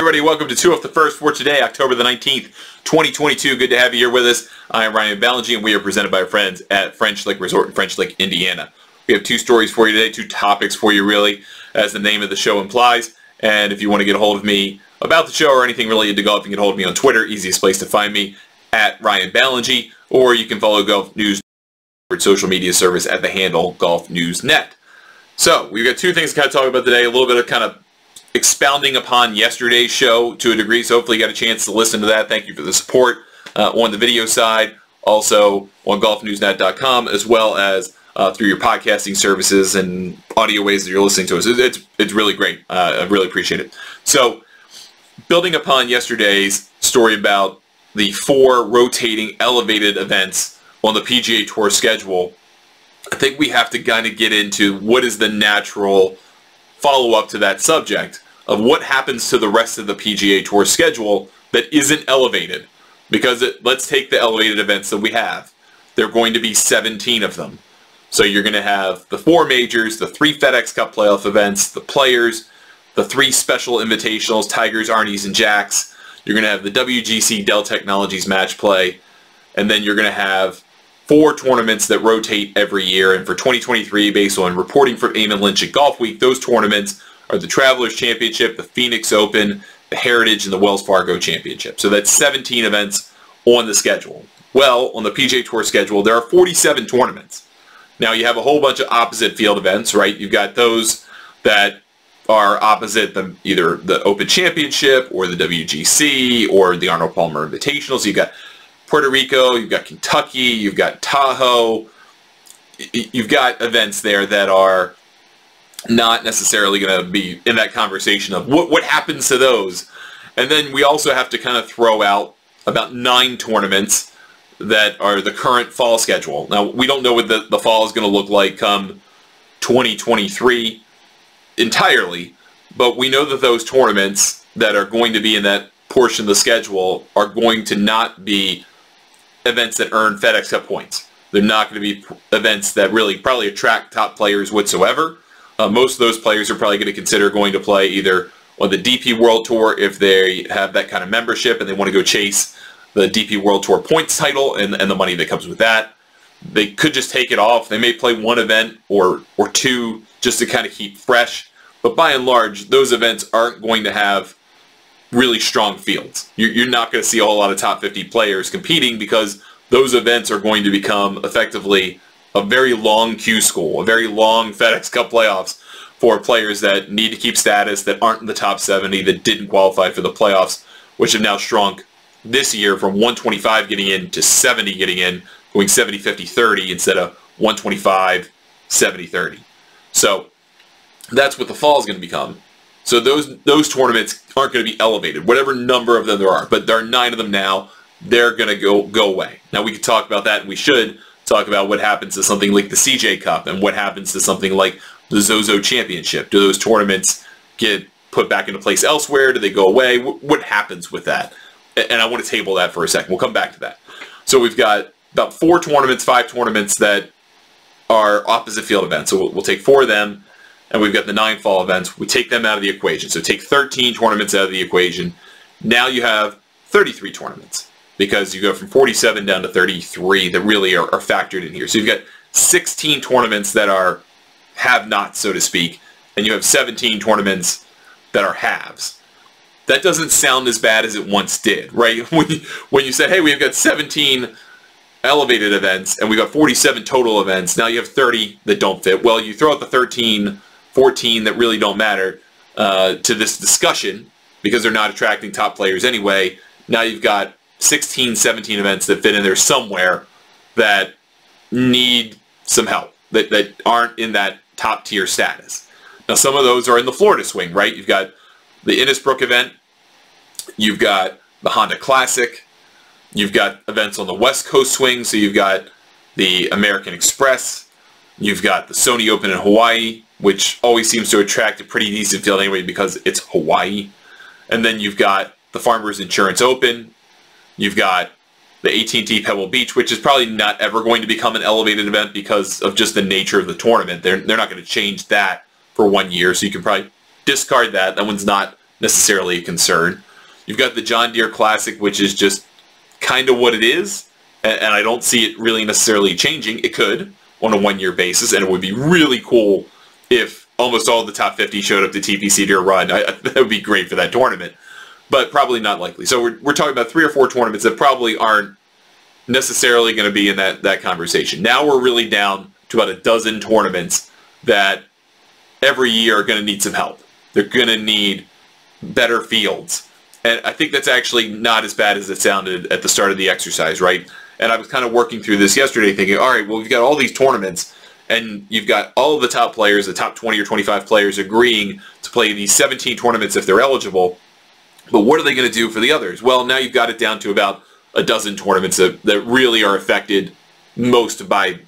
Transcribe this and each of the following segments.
Everybody, welcome to Two Off the First for today, October the 19th, 2022. Good to have you here with us. I am Ryan Ballengee, and we are presented by our friends at French Lick Resort in French Lick, Indiana. We have two stories for you today, two topics for you, really, as the name of the show implies. And if you want to get a hold of me about the show or anything related to golf, you can hold me on Twitter. Easiest place to find me at Ryan Ballengee, or you can follow Golf News social media service at the handle Golf News Net. So we've got two things to kind of talk about today. A little bit of kind of expounding upon yesterday's show to a degree, so hopefully you got a chance to listen to that. Thank you for the support uh, on the video side, also on golfnewsnet.com, as well as uh, through your podcasting services and audio ways that you're listening to us. It's, it's really great. Uh, I really appreciate it. So building upon yesterday's story about the four rotating elevated events on the PGA Tour schedule, I think we have to kind of get into what is the natural follow-up to that subject of what happens to the rest of the PGA Tour schedule that isn't elevated. Because it, let's take the elevated events that we have. There are going to be 17 of them. So you're going to have the four majors, the three FedEx Cup playoff events, the players, the three special invitationals, Tigers, Arnies, and Jacks. You're going to have the WGC Dell Technologies match play. And then you're going to have four tournaments that rotate every year. And for 2023, based on reporting from Eamon Lynch at Golf Week, those tournaments are the Travelers Championship, the Phoenix Open, the Heritage, and the Wells Fargo Championship. So that's 17 events on the schedule. Well, on the PGA Tour schedule, there are 47 tournaments. Now you have a whole bunch of opposite field events, right? You've got those that are opposite the, either the Open Championship or the WGC or the Arnold Palmer Invitational. So you've got Puerto Rico, you've got Kentucky, you've got Tahoe. You've got events there that are not necessarily going to be in that conversation of what, what happens to those. And then we also have to kind of throw out about nine tournaments that are the current fall schedule. Now, we don't know what the, the fall is going to look like come 2023 entirely, but we know that those tournaments that are going to be in that portion of the schedule are going to not be events that earn FedEx Cup points. They're not going to be events that really probably attract top players whatsoever. Uh, most of those players are probably going to consider going to play either on the DP World Tour if they have that kind of membership and they want to go chase the DP World Tour points title and, and the money that comes with that. They could just take it off. They may play one event or, or two just to kind of keep fresh. But by and large, those events aren't going to have really strong fields. You're, you're not going to see a whole lot of top 50 players competing because those events are going to become effectively a very long Q school, a very long FedEx Cup playoffs for players that need to keep status, that aren't in the top 70, that didn't qualify for the playoffs, which have now shrunk this year from 125 getting in to 70 getting in, going 70, 50, 30 instead of 125, 70, 30. So that's what the fall is going to become. So those those tournaments aren't going to be elevated, whatever number of them there are. But there are nine of them now. They're going to go go away. Now we could talk about that, and we should talk about what happens to something like the CJ Cup and what happens to something like the Zozo Championship. Do those tournaments get put back into place elsewhere? Do they go away? What happens with that? And I want to table that for a second. We'll come back to that. So we've got about four tournaments, five tournaments that are opposite field events. So we'll, we'll take four of them and we've got the nine fall events. We take them out of the equation. So take 13 tournaments out of the equation. Now you have 33 tournaments because you go from 47 down to 33 that really are, are factored in here. So you've got 16 tournaments that are have-nots, so to speak, and you have 17 tournaments that are halves. That doesn't sound as bad as it once did, right? When you, when you said, hey, we've got 17 elevated events and we've got 47 total events, now you have 30 that don't fit. Well, you throw out the 13 14 that really don't matter uh, to this discussion because they're not attracting top players anyway. Now you've got 16, 17 events that fit in there somewhere that need some help, that, that aren't in that top tier status. Now some of those are in the Florida swing, right? You've got the Innisbrook event, you've got the Honda Classic, you've got events on the West Coast swing, so you've got the American Express, you've got the Sony Open in Hawaii, which always seems to attract a pretty decent field anyway because it's Hawaii. And then you've got the Farmers Insurance Open. You've got the AT&T Pebble Beach, which is probably not ever going to become an elevated event because of just the nature of the tournament. They're, they're not going to change that for one year, so you can probably discard that. That one's not necessarily a concern. You've got the John Deere Classic, which is just kind of what it is, and, and I don't see it really necessarily changing. It could on a one-year basis, and it would be really cool if almost all the top 50 showed up to TPC Deere Run. I, that would be great for that tournament, but probably not likely. So we're, we're talking about three or four tournaments that probably aren't necessarily going to be in that, that conversation. Now we're really down to about a dozen tournaments that every year are going to need some help. They're going to need better fields. And I think that's actually not as bad as it sounded at the start of the exercise, right? And I was kind of working through this yesterday thinking, all right, well, we've got all these tournaments and you've got all of the top players, the top 20 or 25 players agreeing to play these 17 tournaments if they're eligible. But what are they going to do for the others? Well, now you've got it down to about a dozen tournaments that, that really are affected most by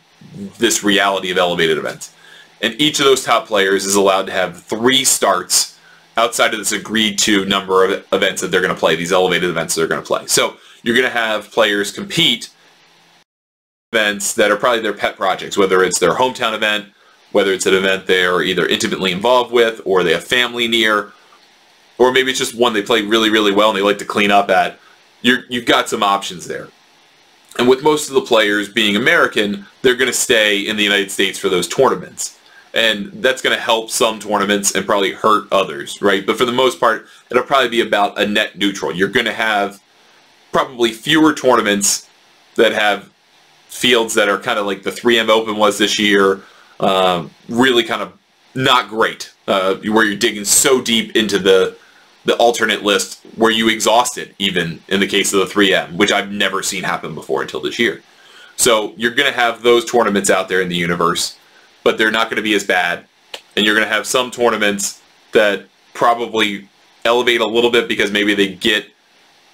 this reality of elevated events. And each of those top players is allowed to have three starts outside of this agreed to number of events that they're going to play, these elevated events that they're going to play. So you're going to have players compete events that are probably their pet projects, whether it's their hometown event, whether it's an event they're either intimately involved with or they have family near, or maybe it's just one they play really, really well and they like to clean up at. You're, you've got some options there. And with most of the players being American, they're going to stay in the United States for those tournaments. And that's going to help some tournaments and probably hurt others, right? But for the most part, it'll probably be about a net neutral. You're going to have probably fewer tournaments that have fields that are kind of like the 3M Open was this year, um, really kind of not great, uh, where you're digging so deep into the the alternate list where you exhaust it, even in the case of the 3M, which I've never seen happen before until this year. So you're going to have those tournaments out there in the universe, but they're not going to be as bad. And you're going to have some tournaments that probably elevate a little bit because maybe they get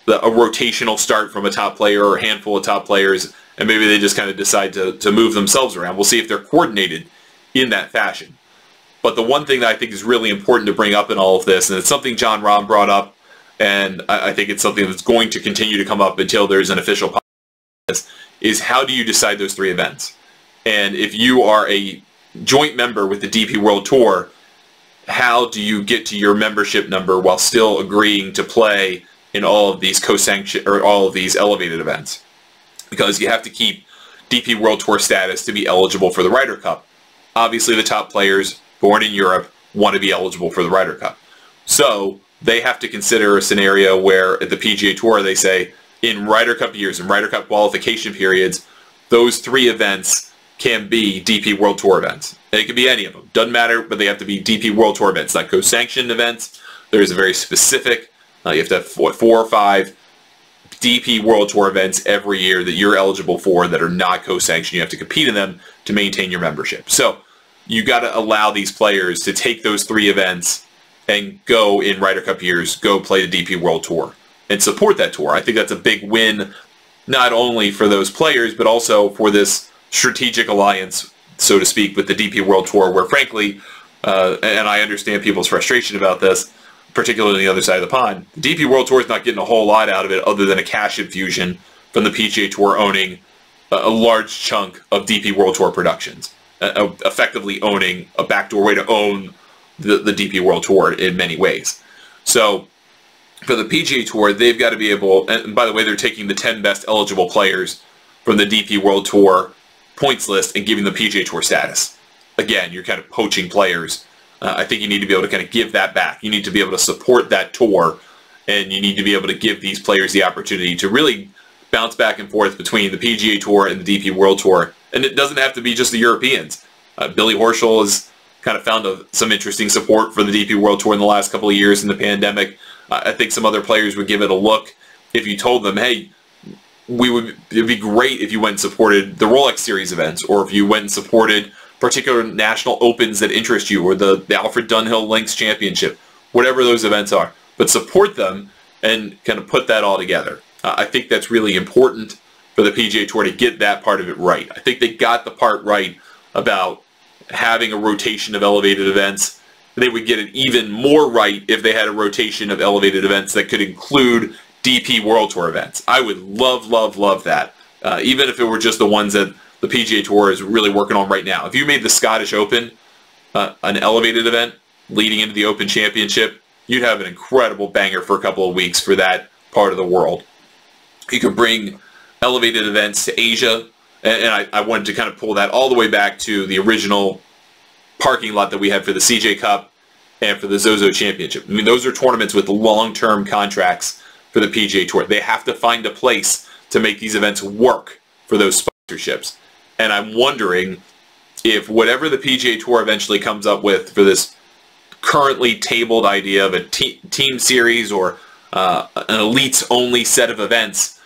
the, a rotational start from a top player or a handful of top players, and maybe they just kind of decide to, to move themselves around. We'll see if they're coordinated in that fashion. But the one thing that I think is really important to bring up in all of this, and it's something Jon Rahm brought up, and I, I think it's something that's going to continue to come up until there's an official policy, is how do you decide those three events? And if you are a joint member with the DP World Tour, how do you get to your membership number while still agreeing to play in all of these co-sanction or all of these elevated events? Because you have to keep DP World Tour status to be eligible for the Ryder Cup. Obviously, the top players born in Europe want to be eligible for the Ryder Cup. So they have to consider a scenario where at the PGA Tour they say in Ryder Cup years and Ryder Cup qualification periods, those three events can be DP World Tour events. It can be any of them. Doesn't matter, but they have to be DP World Tour events, not co-sanctioned events. There's a very specific, uh, you have to have four, four or five DP World Tour events every year that you're eligible for that are not co-sanctioned. You have to compete in them to maintain your membership. So you got to allow these players to take those three events and go in Ryder Cup years, go play the DP World Tour and support that tour. I think that's a big win, not only for those players, but also for this strategic alliance, so to speak, with the DP World Tour, where frankly, uh, and I understand people's frustration about this, particularly on the other side of the pond, the DP World Tour is not getting a whole lot out of it other than a cash infusion from the PGA Tour owning a, large chunk of DP World Tour productions effectively owning a backdoor way to own the, the DP World Tour in many ways. So for the PGA Tour, they've got to be able, and by the way, they're taking the 10 best eligible players from the DP World Tour points list and giving the PGA Tour status. Again, you're kind of poaching players. Uh, I think you need to be able to kind of give that back. You need to be able to support that tour, and you need to be able to give these players the opportunity to really bounce back and forth between the PGA Tour and the DP World Tour and it doesn't have to be just the Europeans. Uh, Billy Horschel has kind of found a, some interesting support for the DP World Tour in the last couple of years in the pandemic. Uh, I think some other players would give it a look if you told them, hey, we would it'd be great if you went and supported the Rolex Series events, or if you went and supported particular national opens that interest you, or the, the Alfred Dunhill Links Championship, whatever those events are. But support them and kind of put that all together. Uh, I think that's really important for the PGA Tour to get that part of it right. I think they got the part right about having a rotation of elevated events. They would get it even more right if they had a rotation of elevated events that could include DP World Tour events. I would love, love, love that. Uh, even if it were just the ones that the PGA Tour is really working on right now. If you made the Scottish Open uh, an elevated event leading into the Open Championship, you'd have an incredible banger for a couple of weeks for that part of the world. You could bring elevated events to Asia, and, and I, I wanted to kind of pull that all the way back to the original parking lot that we had for the CJ Cup and for the Zozo Championship. I mean, those are tournaments with long-term contracts for the PGA Tour. They have to find a place to make these events work for those sponsorships. And I'm wondering if whatever the PGA Tour eventually comes up with for this currently tabled idea of a te team series or uh, an elites only set of events,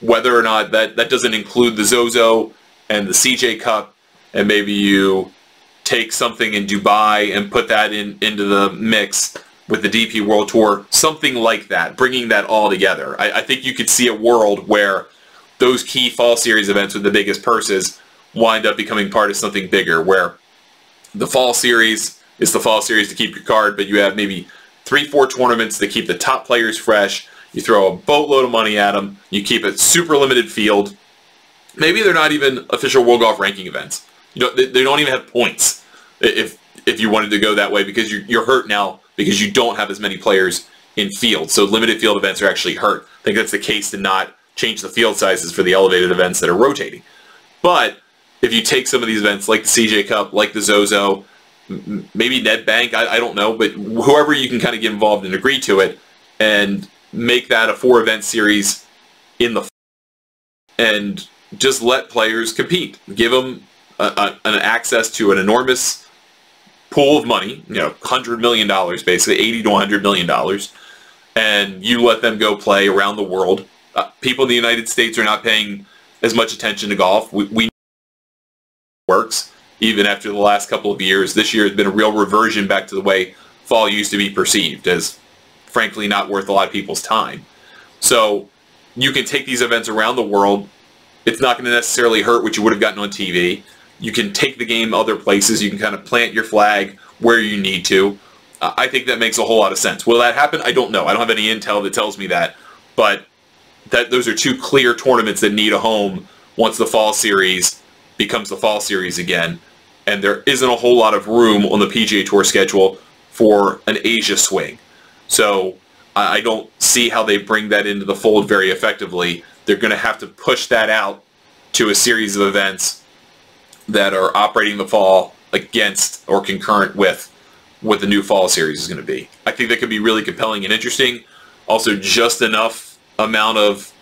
whether or not that, that doesn't include the Zozo and the CJ Cup, and maybe you take something in Dubai and put that in into the mix with the DP World Tour, something like that, bringing that all together. I, I think you could see a world where those key fall series events with the biggest purses wind up becoming part of something bigger, where the fall series is the fall series to keep your card, but you have maybe three, four tournaments that keep the top players fresh. You throw a boatload of money at them. You keep a super limited field. Maybe they're not even official World Golf ranking events. You know, they, don't even have points if if you wanted to go that way because you're, you're hurt now because you don't have as many players in field. So limited field events are actually hurt. I think that's the case to not change the field sizes for the elevated events that are rotating. But if you take some of these events like the CJ Cup, like the Zozo, maybe Nedbank, I, I don't know, but whoever you can kind of get involved and agree to it and make that a four event series in the and just let players compete. Give them a, a, an access to an enormous pool of money, you know, $100 million basically, 80 to $100 million, and you let them go play around the world. Uh, people in the United States are not paying as much attention to golf. We, we works even after the last couple of years. This year has been a real reversion back to the way fall used to be perceived as frankly not worth a lot of people's time. So you can take these events around the world. It's not going to necessarily hurt what you would have gotten on TV. You can take the game other places. You can kind of plant your flag where you need to. I think that makes a whole lot of sense. Will that happen? I don't know. I don't have any intel that tells me that. But that those are two clear tournaments that need a home once the fall series becomes the fall series again. And there isn't a whole lot of room on the PGA Tour schedule for an Asia swing. So I don't see how they bring that into the fold very effectively. They're going to have to push that out to a series of events that are operating the fall against or concurrent with what the new fall series is going to be. I think that could be really compelling and interesting. Also, just enough amount of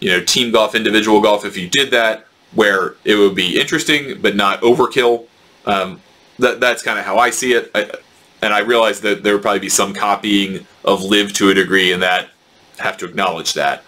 you know team golf, individual golf. If you did that, where it would be interesting but not overkill. Um, that that's kind of how I see it. I, and I realize that there would probably be some copying of LIV to a degree, and that have to acknowledge that.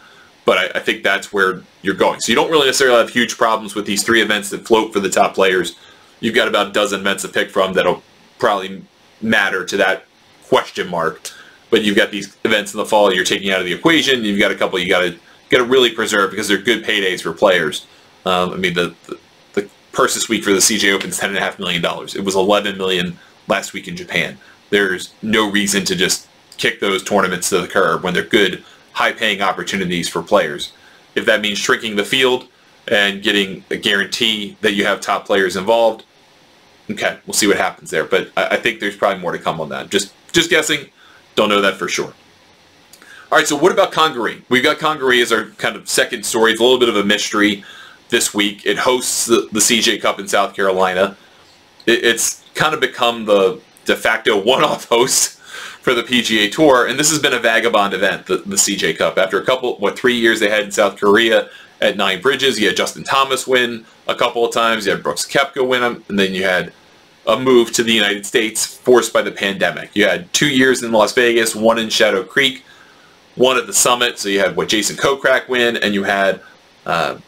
But I, I think that's where you're going. So you don't really necessarily have huge problems with these three events that float for the top players. You've got about a dozen events to pick from that'll probably matter to that question mark. But you've got these events in the fall you're taking out of the equation. You've got a couple you got to got to really preserve because they're good paydays for players. Um, I mean, the, the, the purse this week for the CJ Open is ten and a half million dollars. It was eleven million last week in Japan. There's no reason to just kick those tournaments to the curb when they're good, high-paying opportunities for players. If that means shrinking the field and getting a guarantee that you have top players involved, okay, we'll see what happens there. But I, I think there's probably more to come on that. Just just guessing. Don't know that for sure. All right, so what about Congaree? We've got Congaree as our kind of second story. It's a little bit of a mystery this week. It hosts the, the CJ Cup in South Carolina. It, it's kind of become the de facto one-off host for the PGA Tour, and this has been a vagabond event, the, the CJ Cup. After a couple, what, three years they had in South Korea at Nine Bridges, you had Justin Thomas win a couple of times, you had Brooks Koepka win them, and then you had a move to the United States forced by the pandemic. You had two years in Las Vegas, one in Shadow Creek, one at the Summit, so you had what Jason Kokrak win, and you had uh,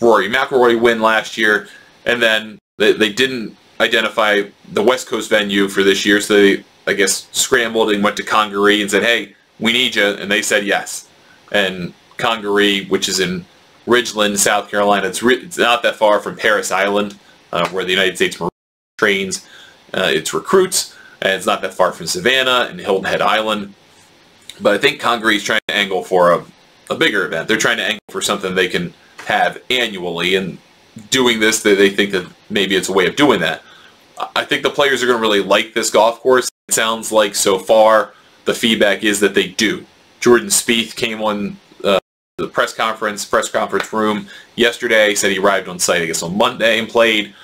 Rory McIlroy win last year, and then they, they didn't identify the West Coast venue for this year, so they, I guess, scrambled and went to Congaree and said, hey, we need you, and they said yes. And Congaree, which is in Ridgeland, South Carolina, it's, it's not that far from Parris Island, uh, where the United States Marine trains uh, its recruits, and it's not that far from Savannah and Hilton Head Island. But I think Congaree is trying to angle for a, a bigger event. They're trying to angle for something they can have annually, and doing this, they, they think that maybe it's a way of doing that. I think the players are going to really like this golf course. It sounds like so far the feedback is that they do. Jordan Spieth came on uh, the press conference, press conference room yesterday, said he arrived on site, I guess, on Monday and played.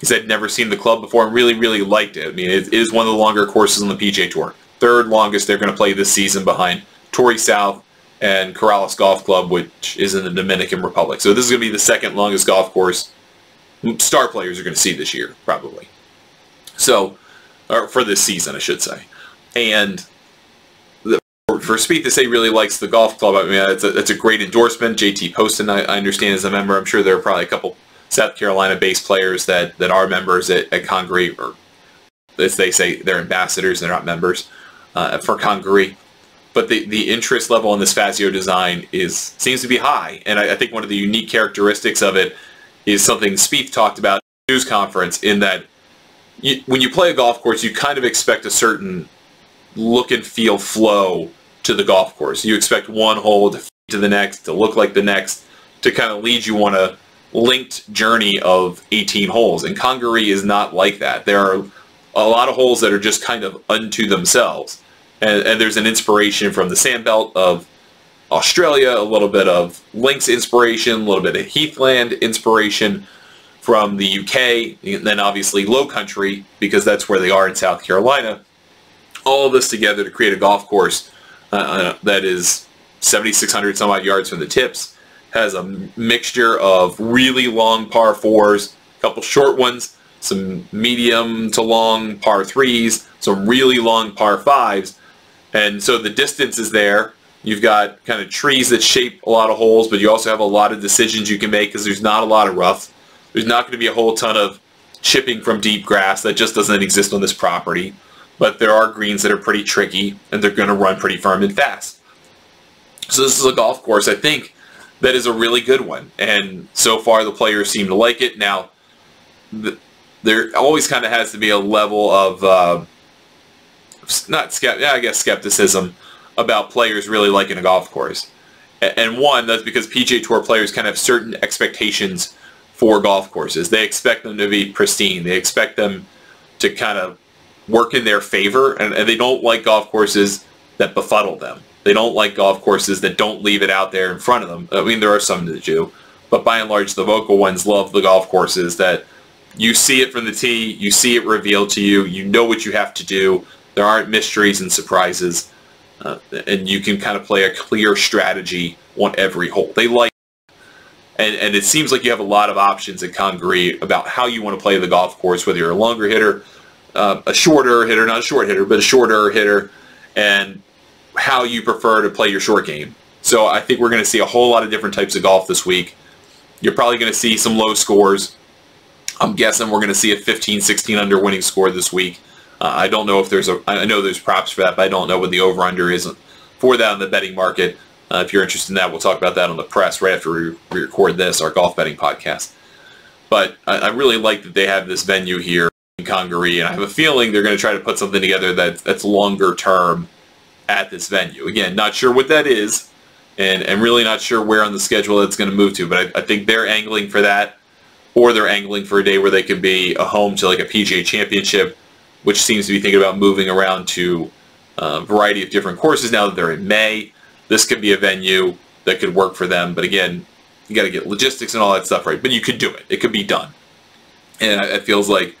He said never seen the club before and really, really liked it. I mean, it is one of the longer courses on the PGA Tour. Third longest they're going to play this season behind Torrey South and Corales Golf Club, which is in the Dominican Republic. So this is going to be the second longest golf course star players are going to see this year, probably. So, or for this season, I should say. And the, for Spieth to say really likes the golf club, I mean, it's a, it's a great endorsement. JT Poston, I, I understand, is a member. I'm sure there are probably a couple South Carolina-based players that, that are members at, at Congaree, or as they say, they're ambassadors, they're not members uh, for Congaree but the, the interest level in this Fazio design is seems to be high. And I, I, think one of the unique characteristics of it is something Spieth talked about in news conference in that you, when you play a golf course, you kind of expect a certain look and feel flow to the golf course. You expect one hole to, to the next, to look like the next, to kind of lead you on a linked journey of 18 holes. And Congaree is not like that. There are a lot of holes that are just kind of unto themselves and, and there's an inspiration from the Sandbelt of Australia, a little bit of Links inspiration, a little bit of Heathland inspiration from the UK, and then obviously Low Country, because that's where they are in South Carolina. All of this together to create a golf course uh, uh that is 7,600 some odd yards from the tips, has a mixture of really long par fours, a couple short ones, some medium to long par threes, some really long par fives, and so the distance is there. You've got kind of trees that shape a lot of holes, but you also have a lot of decisions you can make because there's not a lot of rough. There's not going to be a whole ton of chipping from deep grass. That just doesn't exist on this property. But there are greens that are pretty tricky, and they're going to run pretty firm and fast. So this is a golf course, I think, that is a really good one. And so far the players seem to like it. Now, there always kind of has to be a level of... Uh, not skept, yeah, I guess skepticism about players really liking a golf course. And one, that's because PGA Tour players kind of have certain expectations for golf courses. They expect them to be pristine. They expect them to kind of work in their favor, and, and they don't like golf courses that befuddle them. They don't like golf courses that don't leave it out there in front of them. I mean, there are some that do, but by and large, the vocal ones love the golf courses that you see it from the tee, you see it revealed to you, you know what you have to do, there aren't mysteries and surprises, uh, and you can kind of play a clear strategy on every hole. They like, and and it seems like you have a lot of options at Congaree about how you want to play the golf course, whether you're a longer hitter, uh, a shorter hitter, not a short hitter, but a shorter hitter, and how you prefer to play your short game. So I think we're going to see a whole lot of different types of golf this week. You're probably going to see some low scores. I'm guessing we're going to see a 15, 16 under winning score this week. Uh, I don't know if there's a, I know there's props for that, but I don't know what the over-under is for that in the betting market. Uh, if you're interested in that, we'll talk about that on the press right after we, we record this, our golf betting podcast. But I, I, really like that they have this venue here in Congaree, and I have a feeling they're going to try to put something together that, that's longer term at this venue. Again, not sure what that is, and, and really not sure where on the schedule it's going to move to, but I, I think they're angling for that, or they're angling for a day where they could be a home to like a PGA championship which seems to be thinking about moving around to a variety of different courses now that they're in May. This could be a venue that could work for them, but again, you got to get logistics and all that stuff right. But you could do it; it could be done. And it feels like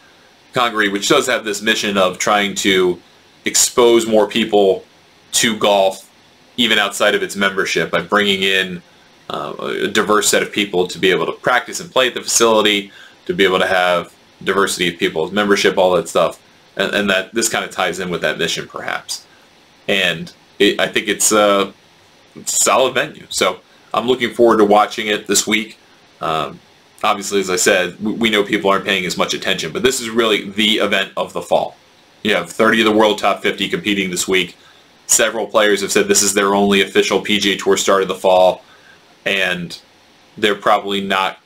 Congaree, which does have this mission of trying to expose more people to golf, even outside of its membership, by bringing in uh, a diverse set of people to be able to practice and play at the facility, to be able to have diversity of people's membership, all that stuff and, and that this kind of ties in with that mission perhaps. And it, I think it's a solid venue. So I'm looking forward to watching it this week. Um, obviously, as I said, we, we know people aren't paying as much attention, but this is really the event of the fall. You have 30 of the world top 50 competing this week. Several players have said this is their only official PGA Tour start of the fall, and they're probably not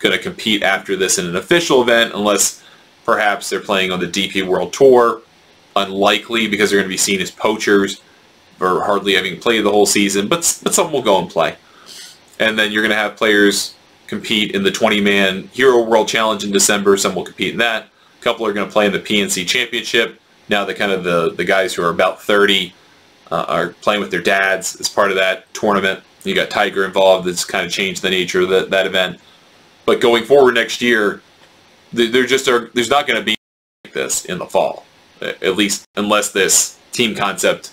going to compete after this in an official event unless Perhaps they're playing on the DP World Tour. Unlikely because they're going to be seen as poachers or hardly having played the whole season, but, but some will go and play. And then you're going to have players compete in the 20-man Hero World Challenge in December. Some will compete in that. A couple are going to play in the PNC Championship. Now the kind of the, the guys who are about 30 uh, are playing with their dads as part of that tournament. You got Tiger involved. That's kind of changed the nature of the, that event. But going forward next year, there just are. There's not going to be like this in the fall, at least unless this team concept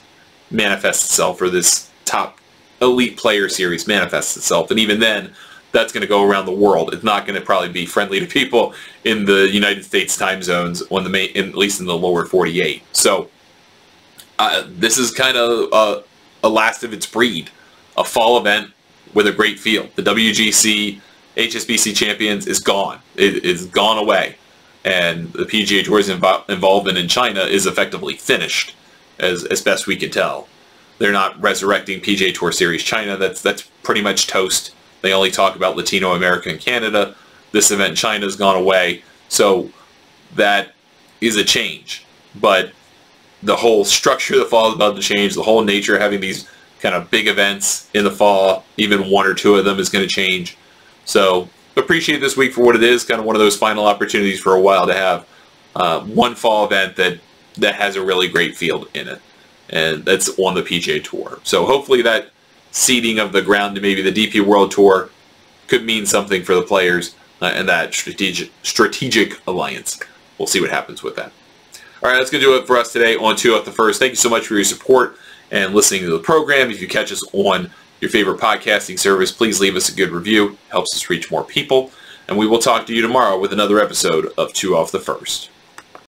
manifests itself or this top elite player series manifests itself. And even then, that's going to go around the world. It's not going to probably be friendly to people in the United States time zones, on the main, in, at least in the lower 48. So uh, this is kind of a, a last of its breed, a fall event with a great field. The WGC HSBC Champions is gone. It is gone away. And the PGA Tour's invo- involvement in China is effectively finished, as, as best we can tell. They're not resurrecting PGA Tour Series China. That's that's pretty much toast. They only talk about Latinoamérica and Canada. This event in China has gone away. So that is a change. But the whole structure of the fall is about to change. The whole nature of having these kind of big events in the fall, even one or two of them is going to change. So appreciate this week for what it is, kind of one of those final opportunities for a while to have uh, one fall event that, that has a really great field in it. And that's on the PGA Tour. So hopefully that seeding of the ground to maybe the DP World Tour could mean something for the players uh, and that strategic strategic alliance. We'll see what happens with that. All right, that's going to do it for us today on Two Off the First. Thank you so much for your support and listening to the program. If you catch us on your favorite podcasting service, please leave us a good review. Helps us reach more people. And we will talk to you tomorrow with another episode of Two Off the First.